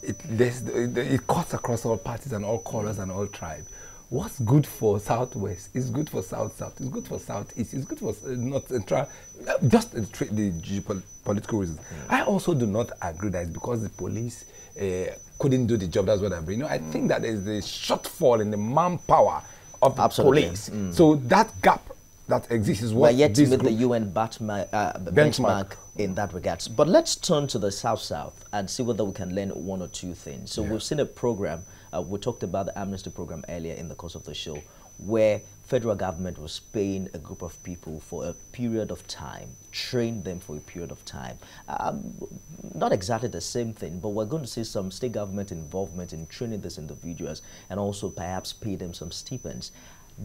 it, it cuts across all parties and all colors and all tribes. What's good for Southwest is good for South South. It's good for Southeast. It's good for uh, North Central. Uh, just the, the geopolitical reasons. Mm. I also do not agree that it's because the police uh, couldn't do the job. That's what I'm. You know, I mm. think that there's a shortfall in the manpower of the Absolutely. police. Mm. So that gap that exists is what. But yet to meet the UN benchmark, uh, benchmark in that regards. But let's turn to the South South and see whether we can learn one or two things. So yeah. we've seen a program. Uh, we talked about the amnesty program earlier in the course of the show, where federal government was paying a group of people for a period of time, trained them for a period of time. Um, not exactly the same thing, but we're going to see some state government involvement in training these individuals and also perhaps pay them some stipends.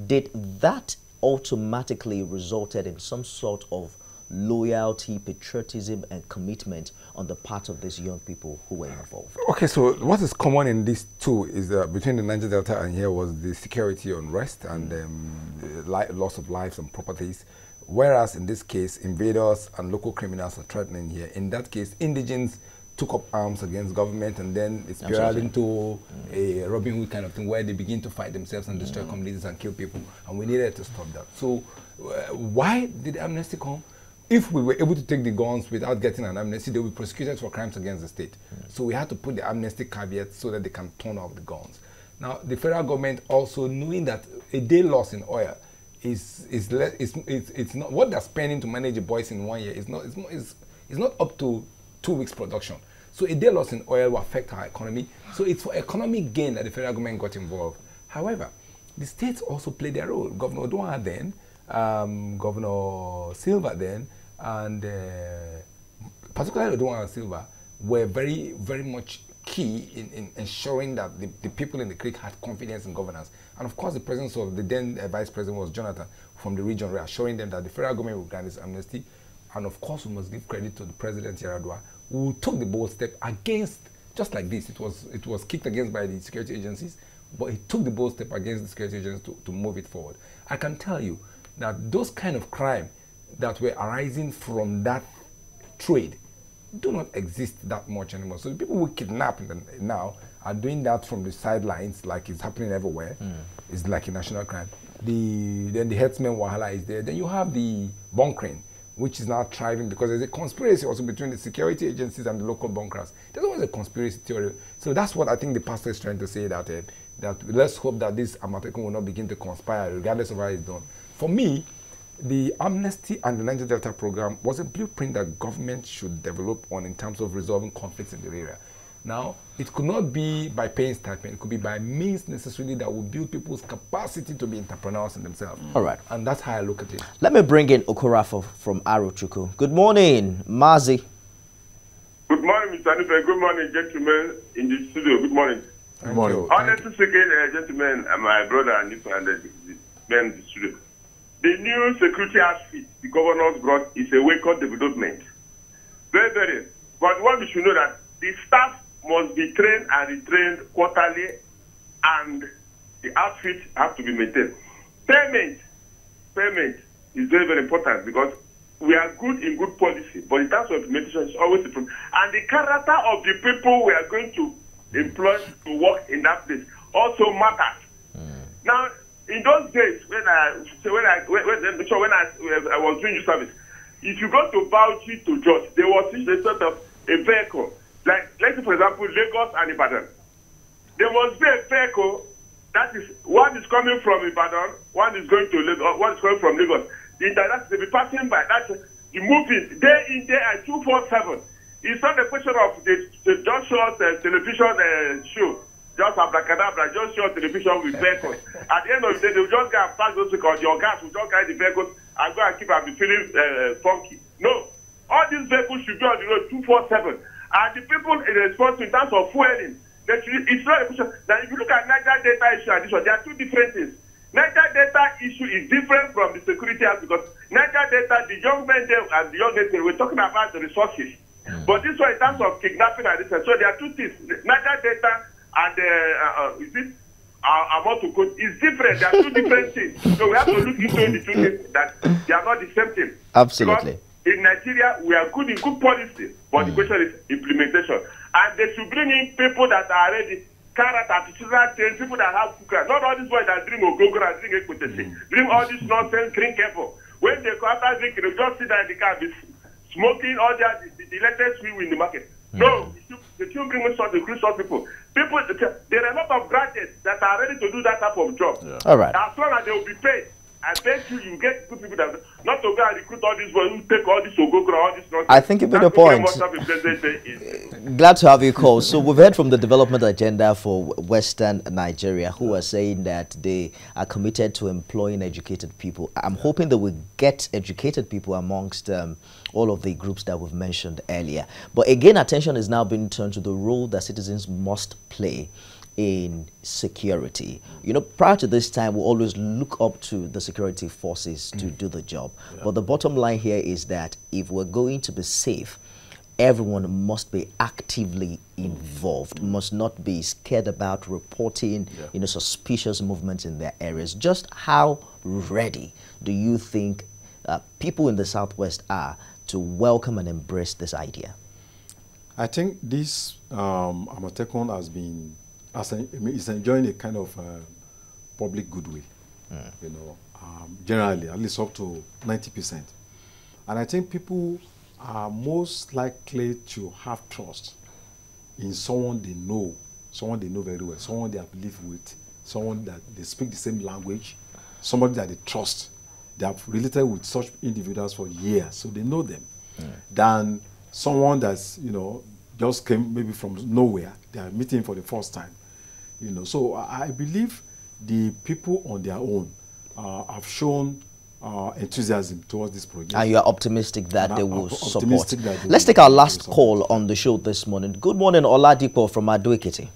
Did that automatically resulted in some sort of loyalty, patriotism, and commitment on the part of these young people who were involved? Okay, so what is common in these two is uh, between the Niger Delta and here was the security unrest and um, loss of lives and properties. Whereas in this case, invaders and local criminals are threatening here. In that case, indigents took up arms against government and then it spiraled into a Robin Hood kind of thing where they begin to fight themselves and destroy mm. communities and kill people. And we needed to stop that. So uh, why did amnesty come? If we were able to take the guns without getting an amnesty, they would be prosecuted for crimes against the state. Mm. So we had to put the amnesty caveat so that they can turn off the guns. Now, the federal government also knowing that a day loss in oil is is less it's, it's, it's not what they're spending to manage the boys in one year is not it's, it's, it's not up to two weeks production. So a day loss in oil will affect our economy. So it's for economic gain that the federal government got involved. However, the states also played their role. Governor Oduah then, um, Governor Sylva then, and uh, particularly Oduah and Sylva were very, very much key in, in ensuring that the, the, people in the creek had confidence in governance. And of course, the presence of the then uh, vice president was Jonathan from the region, reassuring them that the federal government will grant this amnesty. And of course, we must give credit to the president Yar'Adua, who took the bold step against, just like this, it was, it was kicked against by the security agencies, but he took the bold step against the security agencies to, to move it forward. I can tell you that those kind of crime that were arising from that trade do not exist that much anymore. So the people who kidnap now are doing that from the sidelines, like it's happening everywhere. Mm. It's like a national crime. The then the herdsmen wahala is there. Then you have the bunkering, which is now thriving because there's a conspiracy also between the security agencies and the local bunkers. There's always a conspiracy theory. So that's what I think the pastor is trying to say that uh, that let's hope that this Amotekun will not begin to conspire regardless of how it's done. For me, the amnesty and the Niger Delta program was a blueprint that government should develop on in terms of resolving conflicts in the area. Now, it could not be by paying stipend, it could be by means necessarily that will build people's capacity to be entrepreneurs in themselves. All right. And that's how I look at it. Let me bring in Okorafo from Arochukwu. Good morning, Mazi. Good morning, Mr. Anife. Good morning, gentlemen in the studio. Good morning. Good morning. Honestly speaking, uh, gentlemen, uh, my brother Anife and the, the men in the studio. The new security outfit the governors brought is a wake-up development. Very, very. But what we should know that the staff must be trained and retrained quarterly, and the outfit have to be maintained. Payment, payment is very, very important because we are good in good policy, but in terms of implementation, it's always the problem. And the character of the people we are going to employ to work in that place also matters. Mm. Now, in those days when I when I when, when, when I, I was doing the service, if you go to Bauchi to Jos, there was a sort of a vehicle. Like let's say for example Lagos and Ibadan. There must be a vehicle that is one is coming from Ibadan, one is going to Lagos, one is coming from Lagos. The internet they be passing by. that the moving day in day and two four seven. It's not a question of the, the short uh, television uh, show just abracadabra, just show television with vehicles. At the end of the day, they will just go and pack those because your gas will just carry the vehicles and go and keep and be feeling uh, funky. No. All these vehicles should be on the road 247. And the people in response in terms of fueling, that it's not a question. Now, if you look at Niger data issue and this one, there are two different things. Niger data issue is different from the security act because Niger data, the young men there and the young there, we're talking about the resources. Mm. But this one, in terms of kidnapping and this, so there are two things. Niger data and uh, uh, uh, is it uh, about to quote is different. They are two different things. So we have to look into the two things that they are not the same thing. Absolutely. Because in Nigeria, we are good in good policy, but mm. the question is implementation. And they should bring in people that are ready, carrot, artisanal people that have cooker. Not all these boys that drink ogogo and drink ekpotese. Mm. Bring all this nonsense, drink careful. When they come after drinking, they just sit down in the car, be smoking all their, the, the latest weed in the market. Mm. No, the two bring in such include such people. People, there are a lot of graduates that are ready to do that type of job. Yeah. All right. As long as they will be paid, I bet you you get good people that not to go and recruit all these boys who take all this ogogoro, all this nonsense. I think you made a point. Glad to have you call. So we've heard from the development agenda for Western Nigeria who are saying that they are committed to employing educated people. I'm hoping that we get educated people amongst um, all of the groups that we've mentioned earlier. But again, attention is now being turned to the role that citizens must play in security. You know, prior to this time, we always look up to the security forces to do the job. Yeah. But the bottom line here is that if we're going to be safe, everyone must be actively involved, must not be scared about reporting, yeah. you know, suspicious movements in their areas. Just how ready do you think uh, people in the Southwest are to welcome and embrace this idea? I think this um, Amotekun has been, is enjoying a kind of uh, public goodwill, mm. you know, um, generally, at least up to 90%. And I think people are most likely to have trust in someone they know, someone they know very well, someone they have lived with, someone that they speak the same language, somebody that they trust. They have related with such individuals for years, so they know them. Mm. Than someone that's you know just came maybe from nowhere. They are meeting for the first time. You know, so I believe the people on their own uh, have shown uh, enthusiasm towards this project. And you are optimistic that they will support. That they Let's take our last call on the show this morning. Good morning, Oladipo from Ado-Ekiti.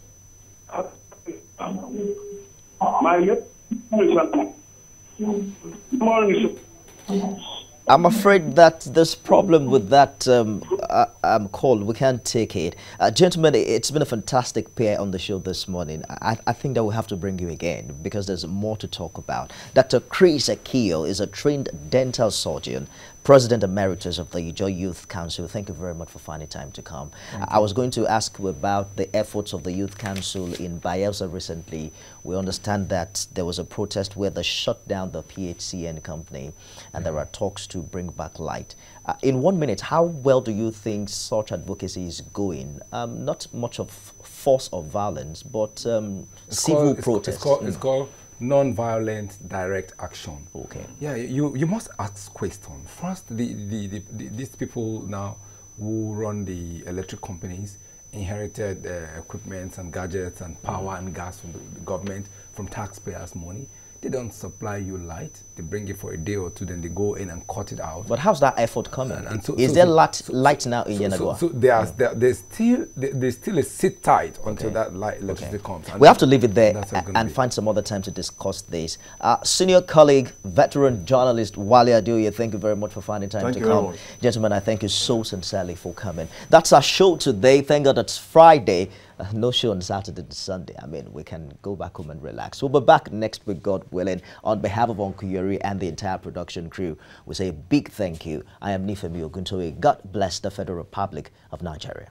I'm afraid that there's problem with that um, uh, um, call. We can't take it. Uh, gentlemen, it's been a fantastic pair on the show this morning. I, I, think that we'll have to bring you again because there's more to talk about. Dr. Chris Ekiyor is a trained dental surgeon President Emeritus of the Ijaw Youth Council. Thank you very much for finding time to come. I was going to ask you about the efforts of the Youth Council in Bayelsa recently. We understand that there was a protest where they shut down the PHCN company and yeah. there are talks to bring back light. Uh, in one minute, how well do you think such advocacy is going? Um, not much of force or violence, but um, civil called, protest. It's, it's, called, it's called non-violent direct action. Okay. Yeah, you, you must ask questions. First, the, the, the, the, these people now who run the electric companies inherited uh, equipment and gadgets and power and gas from the, the government, from taxpayers' money. They don't supply you light. They bring it for a day or two, then they go in and cut it out. But how's that effort coming? And, and so, Is so, there so, light, light now in so, Yenagoa? So, there's, yeah. there, there's still there's still a sit tight until okay. that light electricity okay. comes. And we have to leave it there and find some other time to discuss this. Uh, senior colleague, veteran journalist Wale Adeoye, thank you very much for finding time thank to come. Gentlemen, I thank you so sincerely for coming. That's our show today. Thank God it's Friday. Uh, no show on Saturday and Sunday. I mean, we can go back home and relax. We'll be back next week, God willing. On behalf of Uncle Yuri and the entire production crew, we say a big thank you. I am Nifemi Oguntoye. God bless the Federal Republic of Nigeria.